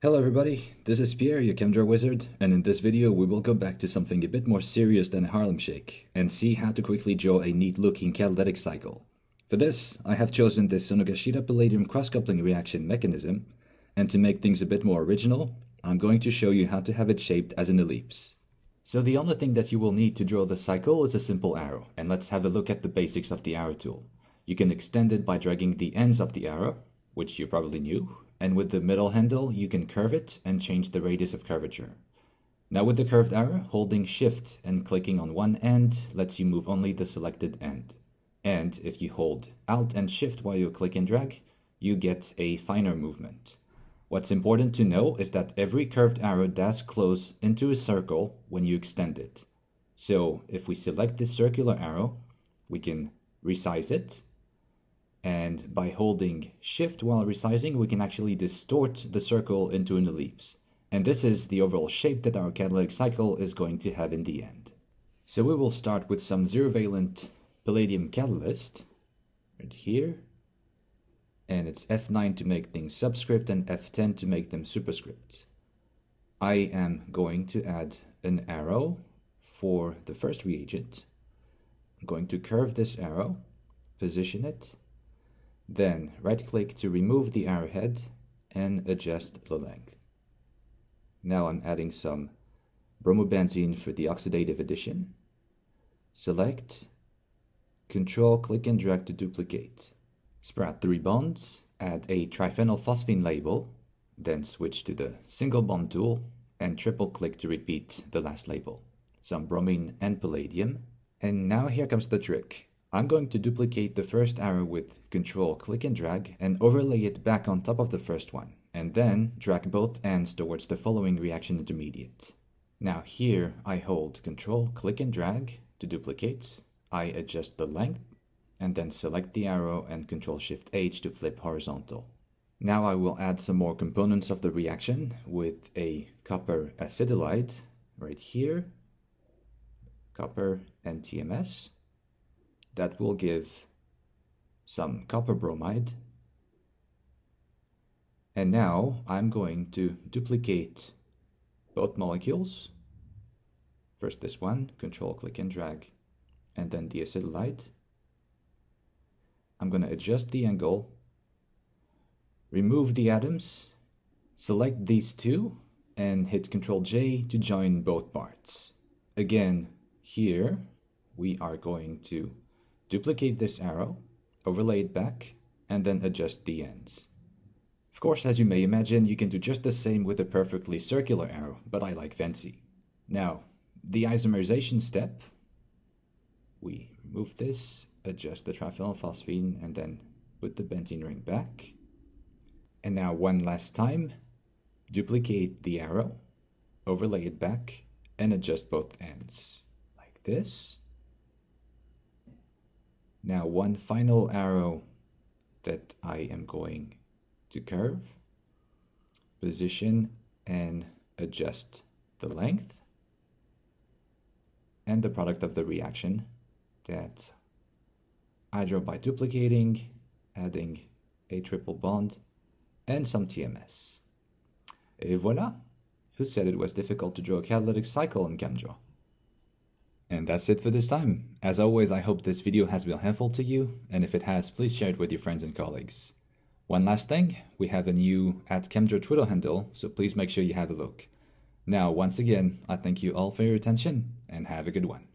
Hello everybody, this is Pierre, your ChemDraw wizard, and in this video we will go back to something a bit more serious than a Harlem Shake, and see how to quickly draw a neat looking catalytic cycle. For this, I have chosen the Sonogashira Palladium cross-coupling reaction mechanism, and to make things a bit more original, I'm going to show you how to have it shaped as an ellipse. So the only thing that you will need to draw the cycle is a simple arrow, and let's have a look at the basics of the arrow tool. You can extend it by dragging the ends of the arrow, which you probably knew, and with the middle handle you can curve it and change the radius of curvature. Now with the curved arrow, holding shift and clicking on one end lets you move only the selected end. And if you hold alt and shift while you click and drag, you get a finer movement. What's important to know is that every curved arrow does close into a circle when you extend it. So if we select this circular arrow, we can resize it and by holding shift while resizing, we can actually distort the circle into an ellipse. And this is the overall shape that our catalytic cycle is going to have in the end. So we will start with some zero valent palladium catalyst right here. And it's F9 to make things subscript and F10 to make them superscript. I am going to add an arrow for the first reagent. I'm going to curve this arrow, position it, then right-click to remove the arrowhead and adjust the length. Now I'm adding some bromobenzene for the oxidative addition. Select, Control, click and drag to duplicate. Sprout three bonds, add a triphenylphosphine label, then switch to the single bond tool and triple click to repeat the last label. Some bromine and palladium. And now here comes the trick. I'm going to duplicate the first arrow with Control click and drag and overlay it back on top of the first one, and then drag both ends towards the following reaction intermediate. Now here I hold Control click and drag to duplicate, I adjust the length, and then select the arrow and Control Shift H to flip horizontal. Now I will add some more components of the reaction with a copper acetylide right here, copper and TMS, that will give some copper bromide. And now I'm going to duplicate both molecules. First this one, control click and drag, and then the acetylide. I'm going to adjust the angle, remove the atoms, select these two, and hit Control J to join both parts. Again, here we are going to Duplicate this arrow, overlay it back, and then adjust the ends. Of course, as you may imagine, you can do just the same with a perfectly circular arrow, but I like fancy. Now, the isomerization step, we remove this, adjust the triphenylphosphine, and then put the benzene ring back. And now one last time, duplicate the arrow, overlay it back, and adjust both ends, like this. Now one final arrow that I am going to curve, position and adjust the length and the product of the reaction that I draw by duplicating, adding a triple bond and some TMS. Et voila! Who said it was difficult to draw a catalytic cycle in ChemDraw? And that's it for this time. As always, I hope this video has been helpful to you, and if it has, please share it with your friends and colleagues. One last thing, we have a new at ChemDraw Twitter handle, so please make sure you have a look. Now, once again, I thank you all for your attention, and have a good one.